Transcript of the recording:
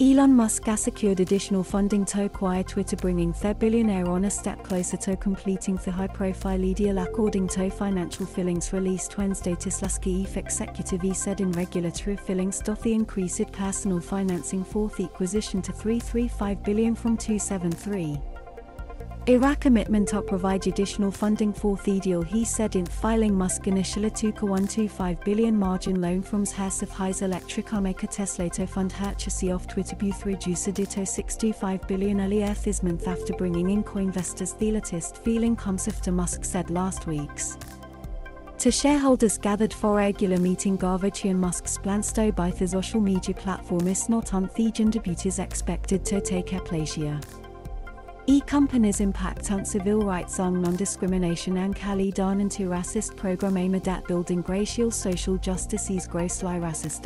Elon Musk has secured additional funding to acquire Twitter bringing the billionaire on a step closer to completing the high-profile deal according to financial fillings released Wednesday Tesla's executive he said in regulatory filings fillings the increased personal financing for the acquisition to 335 billion from 273. Iraq commitment to provide additional funding for the deal he said in filing Musk a 125 billion margin loan from Hess of Heis Electric maker Tesla to fund purchase of Twitter to reduce it to 65 billion earlier this month after bringing in co-investors the latest feeling comes after Musk said last week's. To shareholders gathered for regular meeting Garvich and Musk's plans to buy the social media platform is not on the agenda but is expected to take place here. E-companies impact on civil rights on non-discrimination and Kalidan anti-racist program aimed at building racial social justice is grossly racist